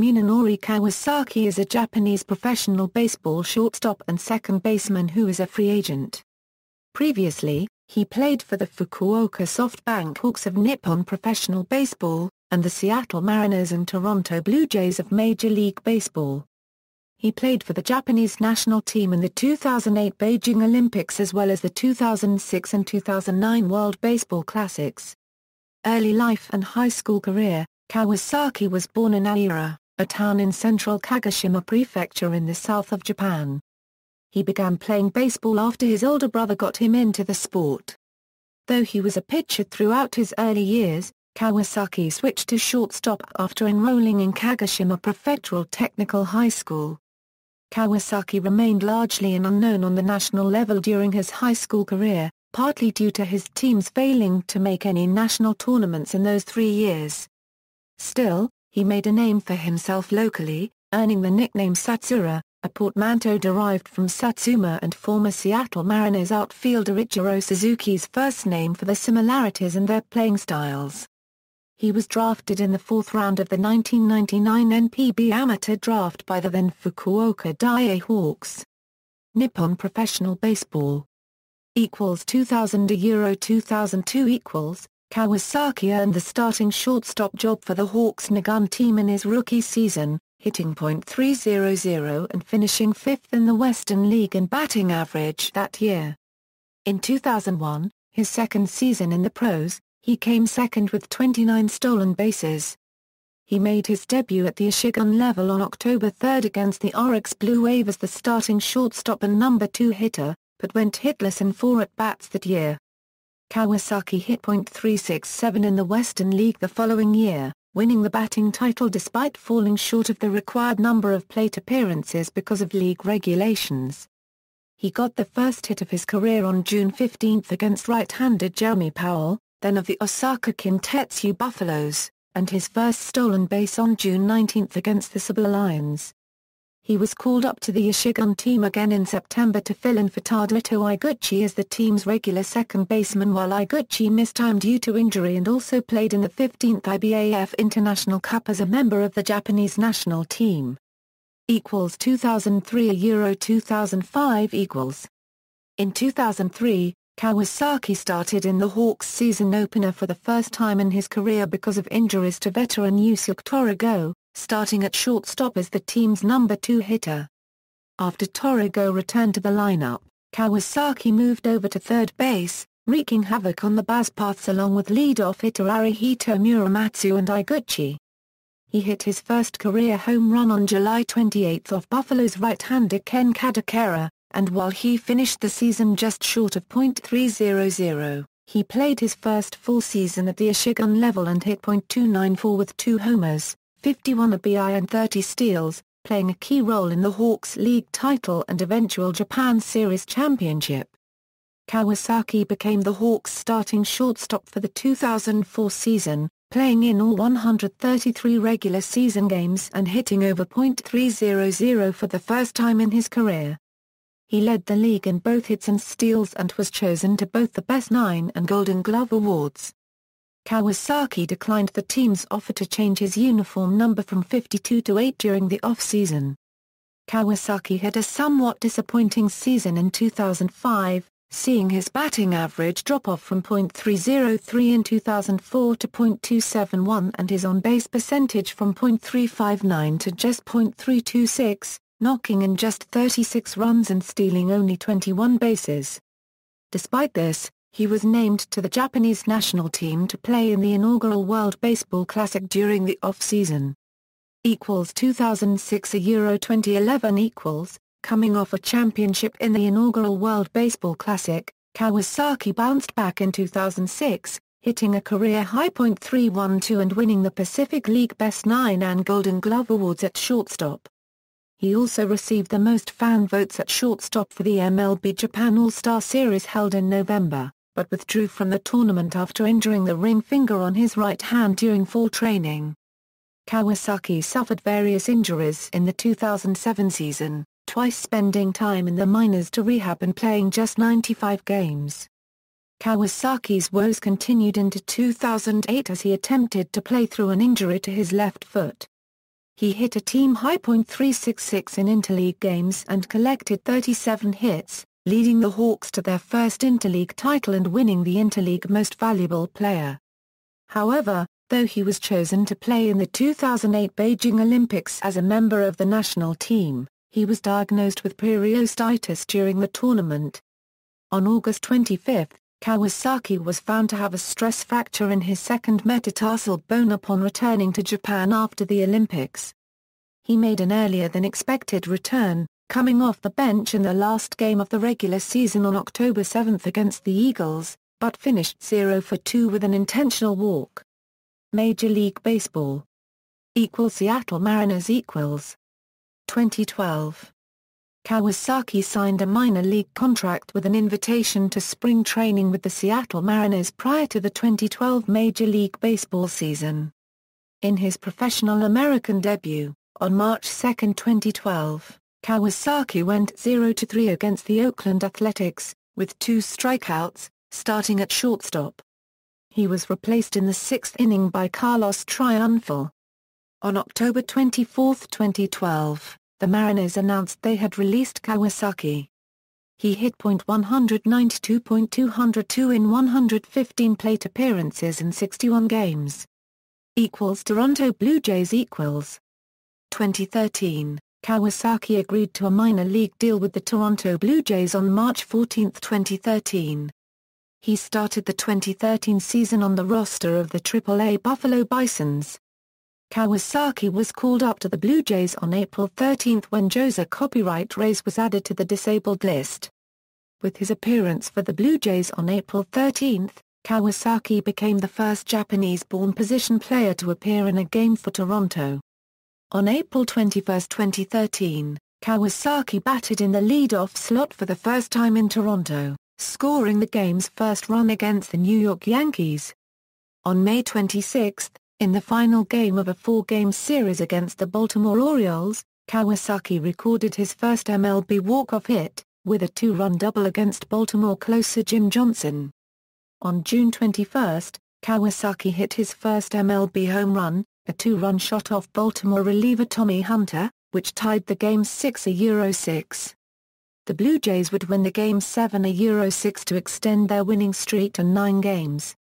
Munenori Kawasaki is a Japanese professional baseball shortstop and second baseman who is a free agent. Previously, he played for the Fukuoka SoftBank Hawks of Nippon Professional Baseball, and the Seattle Mariners and Toronto Blue Jays of Major League Baseball. He played for the Japanese national team in the 2008 Beijing Olympics as well as the 2006 and 2009 World Baseball Classics. Early life and high school career Kawasaki was born in Aira, a town in central Kagoshima Prefecture in the south of Japan. He began playing baseball after his older brother got him into the sport. Though he was a pitcher throughout his early years, Kawasaki switched to shortstop after enrolling in Kagoshima Prefectural Technical High School. Kawasaki remained largely an unknown on the national level during his high school career, partly due to his teams failing to make any national tournaments in those three years. Still, he made a name for himself locally, earning the nickname Satsuro, a portmanteau derived from Satsuma and former Seattle Mariners outfielder Ichiro Suzuki's first name for the similarities in their playing styles. He was drafted in the fourth round of the 1999 NPB Amateur Draft by the then Fukuoka Daiei Hawks. Nippon Professional Baseball equals 2000 a Euro 2002 equals Kawasaki earned the starting shortstop job for the Hawks ni-gun team in his rookie season, hitting .300 and finishing fifth in the Western League in batting average that year. In 2001, his second season in the pros, he came second with 29 stolen bases. He made his debut at the ichi-gun level on October 3 against the Orix Blue Wave as the starting shortstop and number two hitter, but went hitless in four at-bats that year. Kawasaki hit .367 in the Western League the following year, winning the batting title despite falling short of the required number of plate appearances because of league regulations. He got the first hit of his career on June 15 against right-handed Jeremy Powell, then of the Osaka Kintetsu Buffaloes, and his first stolen base on June 19 against the Seibu Lions. He was called up to the ichi-gun team again in September to fill in for Tadahito Iguchi as the team's regular second baseman while Iguchi missed time due to injury and also played in the 15th IBAF International Cup as a member of the Japanese national team. Equals 2003 Euro 2005 equals. In 2003, Kawasaki started in the Hawks season opener for the first time in his career because of injuries to veteran Yusuke Torigoe, starting at shortstop as the team's number two hitter. After Torigoe returned to the lineup, Kawasaki moved over to third base, wreaking havoc on the base paths along with leadoff hitter Arihito Muramatsu and Iguchi. He hit his first career home run on July 28 off Buffalo's right-hander Ken Kadokura, and while he finished the season just short of .300, he played his first full season at the ichi-gun level and hit .294 with two homers, 51 RBI and 30 steals, playing a key role in the Hawks League title and eventual Japan Series championship. Kawasaki became the Hawks' starting shortstop for the 2004 season, playing in all 133 regular season games and hitting over .300 for the first time in his career. He led the league in both hits and steals and was chosen to both the Best Nine and Golden Glove Awards. Kawasaki declined the team's offer to change his uniform number from 52 to 8 during the off-season. Kawasaki had a somewhat disappointing season in 2005, seeing his batting average drop off from .303 in 2004 to .271 and his on-base percentage from .359 to just .326, knocking in just 36 runs and stealing only 21 bases. Despite this, he was named to the Japanese national team to play in the inaugural World Baseball Classic during the off-season. Equals 2006 a Euro 2011 equals, coming off a championship in the inaugural World Baseball Classic, Kawasaki bounced back in 2006, hitting a career-high .312 and winning the Pacific League Best Nine and Golden Glove Awards at shortstop. He also received the most fan votes at shortstop for the MLB Japan All-Star Series held in November but withdrew from the tournament after injuring the ring finger on his right hand during fall training. Kawasaki suffered various injuries in the 2007 season, twice spending time in the minors to rehab and playing just 95 games. Kawasaki's woes continued into 2008 as he attempted to play through an injury to his left foot. he hit a team-high .366 in interleague games and collected 37 hits, leading the Hawks to their first interleague title and winning the interleague most valuable player. However, though he was chosen to play in the 2008 Beijing Olympics as a member of the national team, he was diagnosed with periostitis during the tournament. On August 25, Kawasaki was found to have a stress fracture in his second metatarsal bone upon returning to Japan after the Olympics. He made an earlier than expected return, coming off the bench in the last game of the regular season on October 7 against the Eagles, but finished 0 for 2 with an intentional walk. Major League Baseball equals Seattle Mariners equals 2012 Kawasaki signed a minor league contract with an invitation to spring training with the Seattle Mariners prior to the 2012 Major League Baseball season. In his professional American debut, on March 2, 2012, Kawasaki went 0-3 against the Oakland Athletics, with two strikeouts, starting at shortstop. He was replaced in the sixth inning by Carlos Triunfo. On October 24, 2012, the Mariners announced they had released Kawasaki. He hit .192.202 in 115 plate appearances in 61 games. Equals Toronto Blue Jays equals. 2013, Kawasaki agreed to a minor league deal with the Toronto Blue Jays on March 14, 2013. He started the 2013 season on the roster of the AAA Buffalo Bisons. Kawasaki was called up to the Blue Jays on April 13 when Joe's copyright raise was added to the disabled list. With his appearance for the Blue Jays on April 13, Kawasaki became the first Japanese-born position player to appear in a game for Toronto. On April 21, 2013, Kawasaki batted in the lead-off slot for the first time in Toronto, scoring the game's first run against the New York Yankees. On May 26, in the final game of a four-game series against the Baltimore Orioles, Kawasaki recorded his first MLB walk-off hit, with a two-run double against Baltimore closer Jim Johnson. On June 21, Kawasaki hit his first MLB home run, a two-run shot off Baltimore reliever Tommy Hunter, which tied the game 6 a Euro 6. The Blue Jays would win the game 7 a Euro 6 to extend their winning streak to nine games.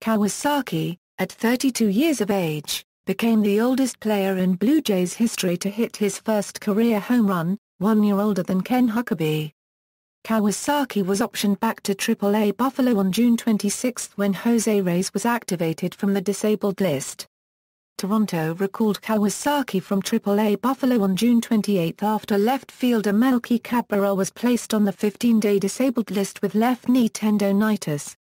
Kawasaki, at 32 years of age, became the oldest player in Blue Jays history to hit his first career home run, one year older than Ken Huckaby. Kawasaki was optioned back to AAA Buffalo on June 26 when Jose Reyes was activated from the disabled list. Toronto recalled Kawasaki from AAA Buffalo on June 28 after left fielder Melky Cabrera was placed on the 15-day disabled list with left knee tendonitis.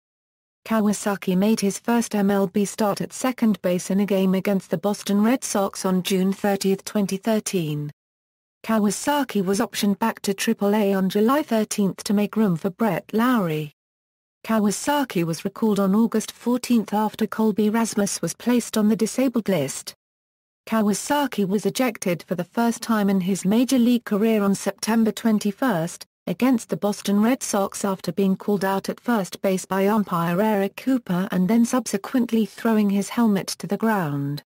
Kawasaki made his first MLB start at second base in a game against the Boston Red Sox on June 30, 2013. Kawasaki was optioned back to AAA on July 13 to make room for Brett Lawrie. Kawasaki was recalled on August 14 after Colby Rasmus was placed on the disabled list. Kawasaki was ejected for the first time in his major league career on September 21, against the Boston Red Sox after being called out at first base by umpire Eric Cooper and then subsequently throwing his helmet to the ground.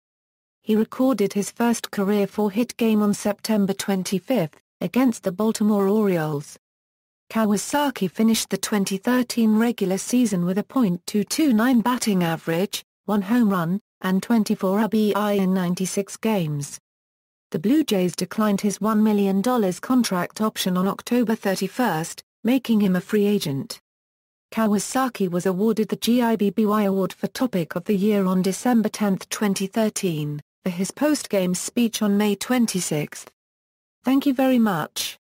He recorded his first career four-hit game on September 25, against the Baltimore Orioles. Kawasaki finished the 2013 regular season with a .229 batting average, one home run, and 24 RBI in 96 games. The Blue Jays declined his $1 million contract option on October 31, making him a free agent. Kawasaki was awarded the GIBBY Award for Topic of the Year on December 10, 2013, for his post-game speech on May 26. Thank you very much.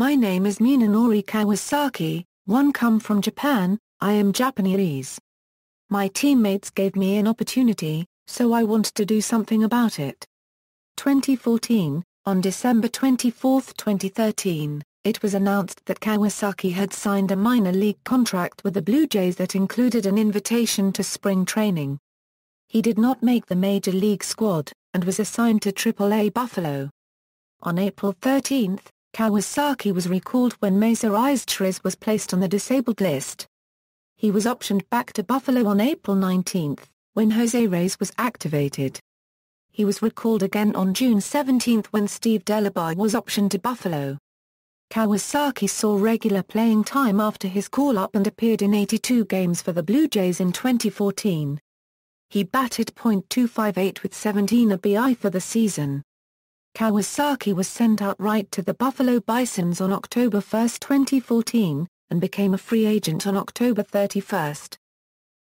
My name is Munenori Kawasaki, one come from Japan, I am Japanese. My teammates gave me an opportunity, so I wanted to do something about it. 2014, on December 24, 2013, it was announced that Kawasaki had signed a minor league contract with the Blue Jays that included an invitation to spring training. He did not make the major league squad, and was assigned to AAA Buffalo. On April 13, Kawasaki was recalled when Maicer Izturis was placed on the disabled list. He was optioned back to Buffalo on April 19, when Jose Reyes was activated. he was recalled again on June 17 when Steve Delabar was optioned to Buffalo. Kawasaki saw regular playing time after his call-up and appeared in 82 games for the Blue Jays in 2014. He batted .258 with 17 RBI for the season. Kawasaki was sent outright to the Buffalo Bisons on October 1, 2014, and became a free agent on October 31.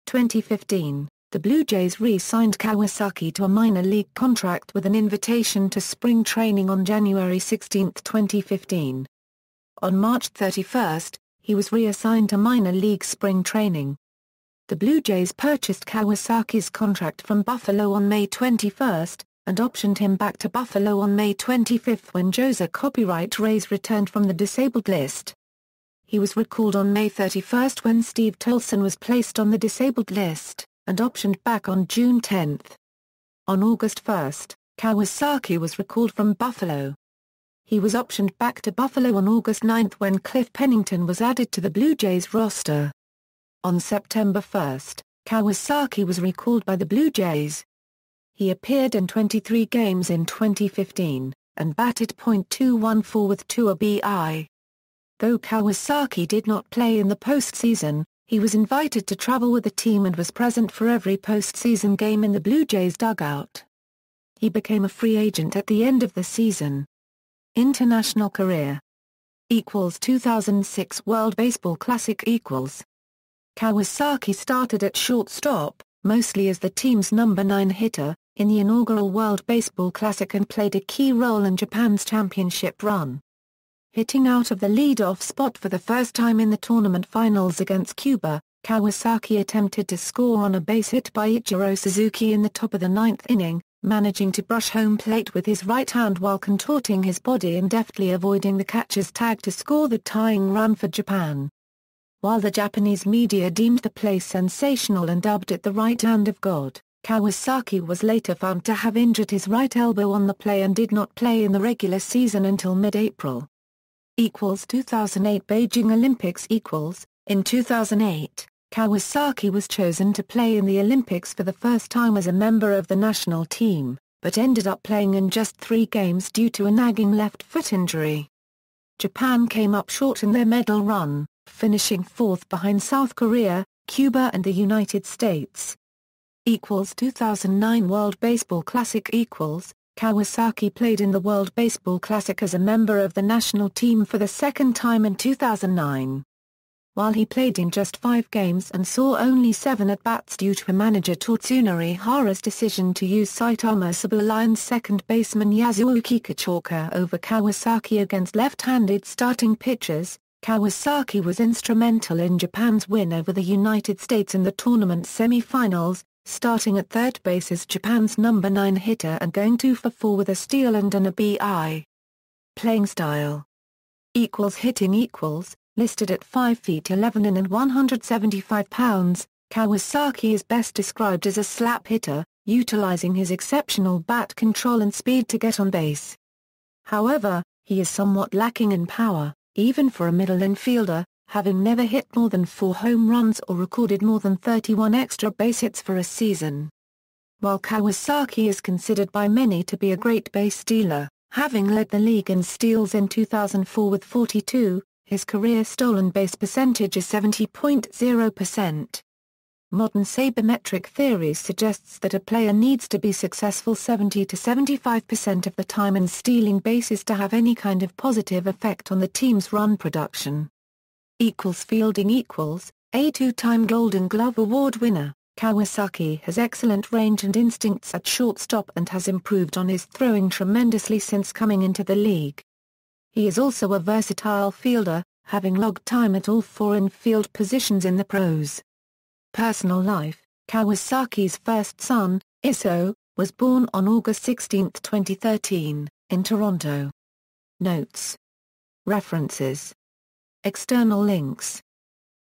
2015, the Blue Jays re-signed Kawasaki to a minor league contract with an invitation to spring training on January 16, 2015. On March 31, he was reassigned to minor league spring training. The Blue Jays purchased Kawasaki's contract from Buffalo on May 21, and optioned him back to Buffalo on May 25 when Joe's copyright Rays returned from the disabled list. He was recalled on May 31 when Steve Tolleson was placed on the disabled list, and optioned back on June 10. On August 1, Kawasaki was recalled from Buffalo. He was optioned back to Buffalo on August 9 when Cliff Pennington was added to the Blue Jays roster. On September 1, Kawasaki was recalled by the Blue Jays. He appeared in 23 games in 2015, and batted .214 with 2 RBI. Though Kawasaki did not play in the postseason, he was invited to travel with the team and was present for every postseason game in the Blue Jays dugout. He became a free agent at the end of the season. International career equals 2006 World Baseball Classic equals Kawasaki started at shortstop, mostly as the team's number 9 hitter, in the inaugural World Baseball Classic and played a key role in Japan's championship run. Hitting out of the leadoff spot for the first time in the tournament finals against Cuba, Kawasaki attempted to score on a base hit by Ichiro Suzuki in the top of the ninth inning, managing to brush home plate with his right hand while contorting his body and deftly avoiding the catcher's tag to score the tying run for Japan. While the Japanese media deemed the play sensational and dubbed it the right hand of God, Kawasaki was later found to have injured his right elbow on the play and did not play in the regular season until mid-April. Equals 2008 Beijing Olympics equals, in 2008, Kawasaki was chosen to play in the Olympics for the first time as a member of the national team, but ended up playing in just three games due to a nagging left foot injury. Japan came up short in their medal run, finishing fourth behind South Korea, Cuba and the United States. Equals 2009 World Baseball Classic equals, Kawasaki played in the World Baseball Classic as a member of the national team for the second time in 2009 while he played in just five games and saw only seven at-bats due to manager Tatsunori Hara's decision to use Saitama Lions second baseman Yasuyuki Kataoka over Kawasaki against left-handed starting pitchers, Kawasaki was instrumental in Japan's win over the United States in the tournament semi-finals, starting at third base is Japan's number 9 hitter and going 2 for 4 with a steal and an RBI. Playing style equals hitting equals listed at 5 feet 11 in and 175 pounds, Kawasaki is best described as a slap hitter, utilizing his exceptional bat control and speed to get on base. However, he is somewhat lacking in power, even for a middle infielder, having never hit more than four home runs or recorded more than 31 extra base hits for a season. While Kawasaki is considered by many to be a great base stealer, having led the league in steals in 2004 with 42, his career stolen base percentage is 70.0%. Modern sabermetric theory suggests that a player needs to be successful 70 to 75% of the time in stealing bases to have any kind of positive effect on the team's run production. Equals fielding equals, a two-time Golden Glove Award winner, Kawasaki has excellent range and instincts at shortstop and has improved on his throwing tremendously since coming into the league. He is also a versatile fielder, having logged time at all four infield positions in the pros. Personal life Kawasaki's first son, Iso, was born on August 16, 2013, in Toronto. Notes. References. External links.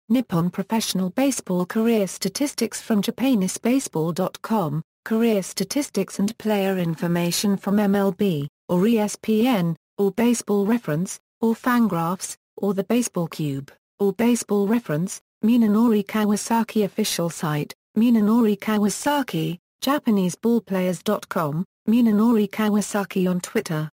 Nippon Professional Baseball Career Statistics from JapaneseBaseball.com, Career Statistics and Player Information from MLB, or ESPN, or Baseball Reference, or Fangraphs, or the Baseball Cube, or Baseball Reference, Munenori Kawasaki official site, Munenori Kawasaki, JapaneseBallplayers.com, Munenori Kawasaki on Twitter.